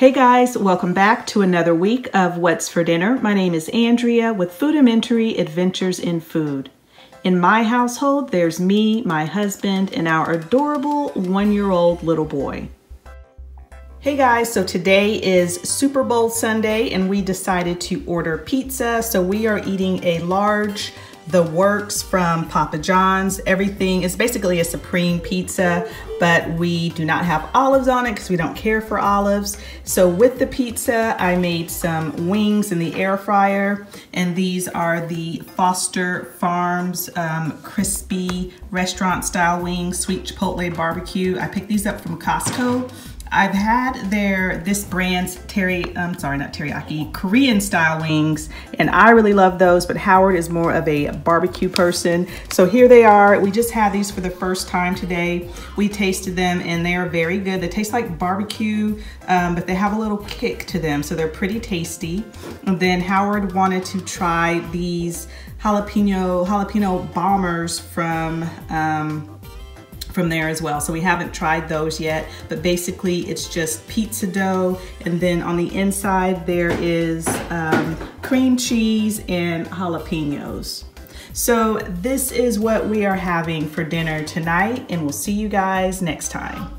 Hey guys, welcome back to another week of What's for Dinner. My name is Andrea with Foodamentary Adventures in Food. In my household, there's me, my husband, and our adorable one-year-old little boy. Hey guys, so today is Super Bowl Sunday and we decided to order pizza. So we are eating a large the works from Papa John's. Everything is basically a supreme pizza, but we do not have olives on it because we don't care for olives. So with the pizza, I made some wings in the air fryer, and these are the Foster Farms um, crispy restaurant style wings, sweet chipotle barbecue. I picked these up from Costco. I've had their, this brand's terry, I'm sorry, not teriyaki, Korean style wings, and I really love those, but Howard is more of a barbecue person. So here they are. We just had these for the first time today. We tasted them and they are very good. They taste like barbecue, um, but they have a little kick to them, so they're pretty tasty. And then Howard wanted to try these jalapeno, jalapeno bombers from, um, from there as well. So we haven't tried those yet, but basically it's just pizza dough. And then on the inside, there is um, cream cheese and jalapenos. So this is what we are having for dinner tonight and we'll see you guys next time.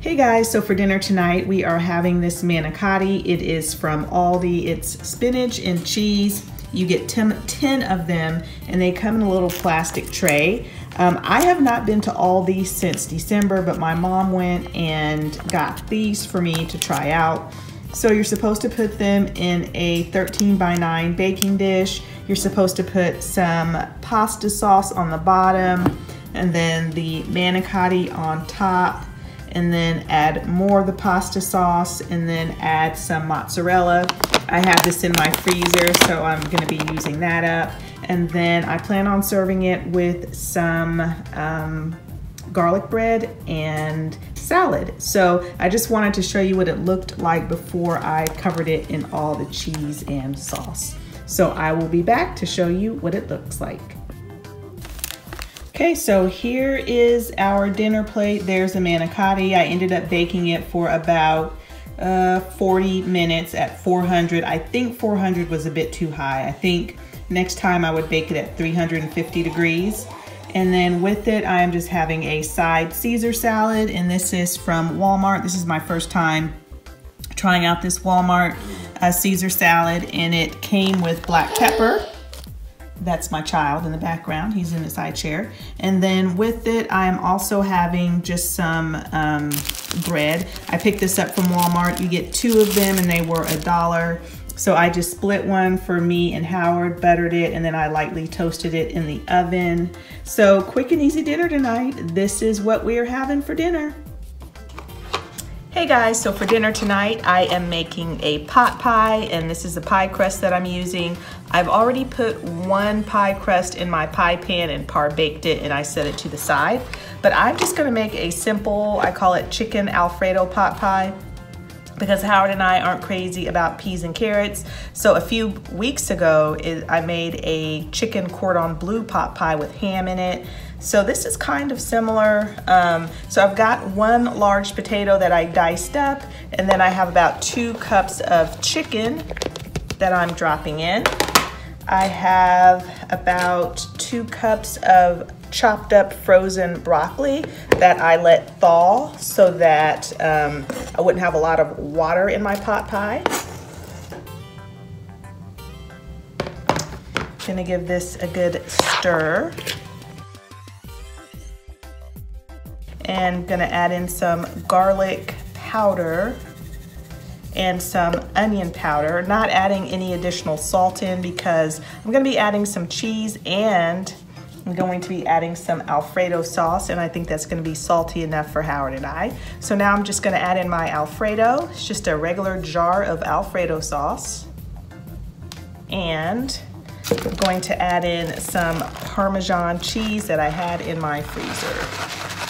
Hey guys, so for dinner tonight, we are having this manicotti. It is from Aldi. It's spinach and cheese. You get 10, 10 of them and they come in a little plastic tray. Um, I have not been to Aldi since December, but my mom went and got these for me to try out. So you're supposed to put them in a 13 by 9 baking dish. You're supposed to put some pasta sauce on the bottom and then the manicotti on top and then add more of the pasta sauce and then add some mozzarella. I have this in my freezer, so I'm gonna be using that up. And then I plan on serving it with some um, garlic bread and salad. So I just wanted to show you what it looked like before I covered it in all the cheese and sauce. So I will be back to show you what it looks like. Okay, so here is our dinner plate. There's a manicotti. I ended up baking it for about uh, 40 minutes at 400. I think 400 was a bit too high. I think Next time I would bake it at 350 degrees. And then with it, I am just having a side Caesar salad. And this is from Walmart. This is my first time trying out this Walmart uh, Caesar salad. And it came with black pepper. That's my child in the background. He's in the side chair. And then with it, I am also having just some um, bread. I picked this up from Walmart. You get two of them and they were a dollar. So I just split one for me and Howard, buttered it, and then I lightly toasted it in the oven. So quick and easy dinner tonight. This is what we are having for dinner. Hey guys, so for dinner tonight, I am making a pot pie, and this is the pie crust that I'm using. I've already put one pie crust in my pie pan and par baked it, and I set it to the side. But I'm just gonna make a simple, I call it chicken Alfredo pot pie because Howard and I aren't crazy about peas and carrots. So a few weeks ago, I made a chicken cordon bleu pot pie with ham in it. So this is kind of similar. Um, so I've got one large potato that I diced up, and then I have about two cups of chicken that I'm dropping in. I have about two cups of chopped up frozen broccoli that I let thaw so that um, I wouldn't have a lot of water in my pot pie. Gonna give this a good stir. And gonna add in some garlic powder and some onion powder, not adding any additional salt in because I'm gonna be adding some cheese and I'm going to be adding some Alfredo sauce and I think that's gonna be salty enough for Howard and I. So now I'm just gonna add in my Alfredo. It's just a regular jar of Alfredo sauce. And I'm going to add in some Parmesan cheese that I had in my freezer.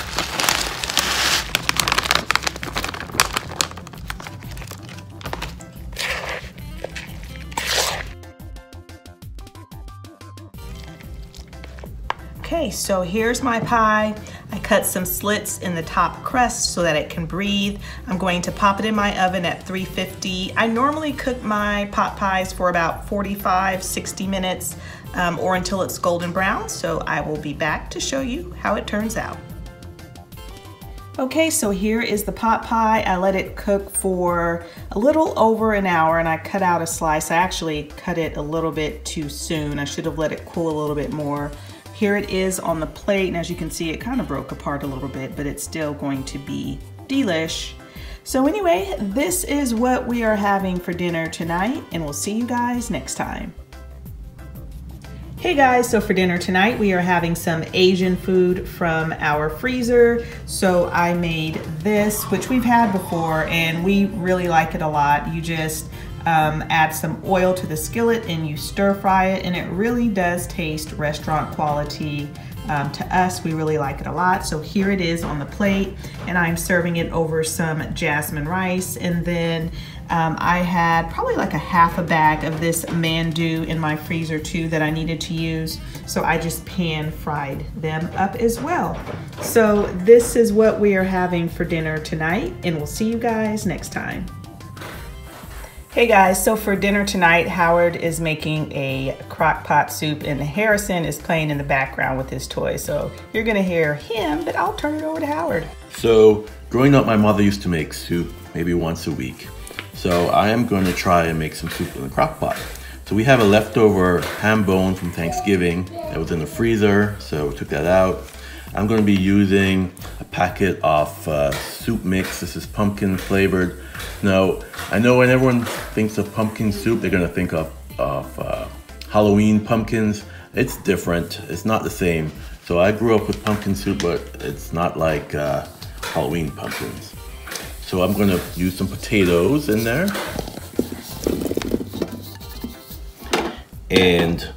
Okay, so here's my pie. I cut some slits in the top crust so that it can breathe. I'm going to pop it in my oven at 350. I normally cook my pot pies for about 45, 60 minutes um, or until it's golden brown. So I will be back to show you how it turns out. Okay, so here is the pot pie. I let it cook for a little over an hour and I cut out a slice. I actually cut it a little bit too soon. I should have let it cool a little bit more. Here it is on the plate, and as you can see, it kind of broke apart a little bit, but it's still going to be delish. So anyway, this is what we are having for dinner tonight, and we'll see you guys next time. Hey guys, so for dinner tonight we are having some Asian food from our freezer. So I made this, which we've had before and we really like it a lot. You just um, add some oil to the skillet and you stir fry it and it really does taste restaurant quality. Um, to us, we really like it a lot. So here it is on the plate and I'm serving it over some jasmine rice. And then um, I had probably like a half a bag of this mandu in my freezer too that I needed to use. So I just pan fried them up as well. So this is what we are having for dinner tonight and we'll see you guys next time. Hey guys, so for dinner tonight, Howard is making a crock pot soup and Harrison is playing in the background with his toy. So you're gonna hear him, but I'll turn it over to Howard. So growing up, my mother used to make soup maybe once a week. So I am going to try and make some soup in the crock pot. So we have a leftover ham bone from Thanksgiving that was in the freezer, so we took that out. I'm going to be using a packet of uh, soup mix. This is pumpkin flavored. Now, I know when everyone thinks of pumpkin soup, they're going to think of, of uh, Halloween pumpkins. It's different. It's not the same. So I grew up with pumpkin soup, but it's not like uh, Halloween pumpkins. So I'm going to use some potatoes in there. And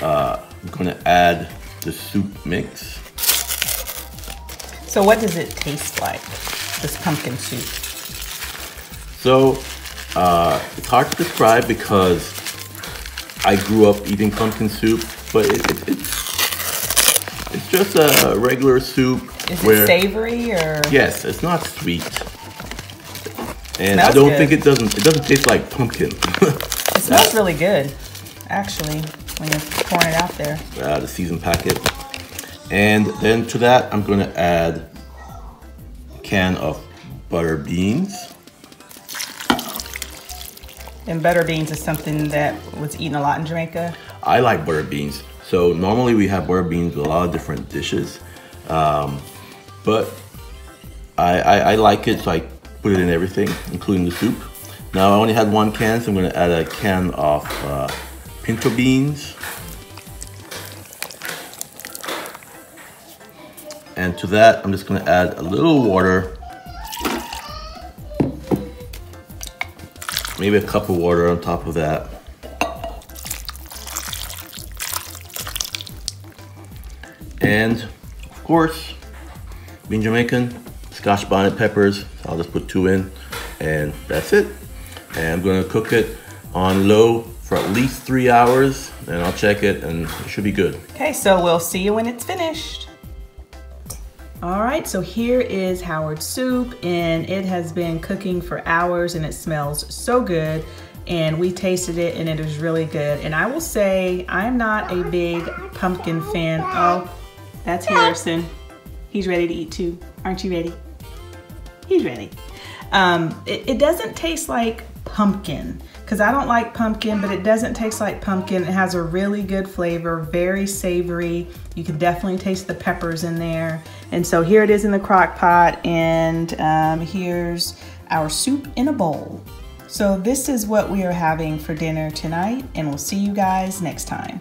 uh, I'm going to add the soup mix. So what does it taste like, this pumpkin soup? So uh, it's hard to describe because I grew up eating pumpkin soup, but it, it, it's, it's just a regular soup. Is where, it savory or? Yes, it's not sweet. And I don't good. think it doesn't, it doesn't taste like pumpkin. it smells really good, actually, when you're pouring it out there. Uh, the seasoned packet. And then to that, I'm gonna add a can of butter beans. And butter beans is something that was eaten a lot in Jamaica? I like butter beans. So normally we have butter beans with a lot of different dishes. Um, but I, I, I, like it, so I put it in everything, including the soup. Now I only had one can, so I'm gonna add a can of uh, pinto beans. And to that, I'm just gonna add a little water. Maybe a cup of water on top of that. And of course, being Jamaican, scotch bonnet peppers. So I'll just put two in and that's it. And I'm gonna cook it on low for at least three hours and I'll check it and it should be good. Okay, so we'll see you when it's finished. All right, so here is Howard's soup and it has been cooking for hours and it smells so good and we tasted it and it is really good. And I will say I'm not a big pumpkin fan. Oh, that's Harrison. He's ready to eat too. Aren't you ready? He's ready. Um, it, it doesn't taste like pumpkin because I don't like pumpkin, but it doesn't taste like pumpkin. It has a really good flavor, very savory. You can definitely taste the peppers in there. And so here it is in the crock pot and um, here's our soup in a bowl. So this is what we are having for dinner tonight and we'll see you guys next time.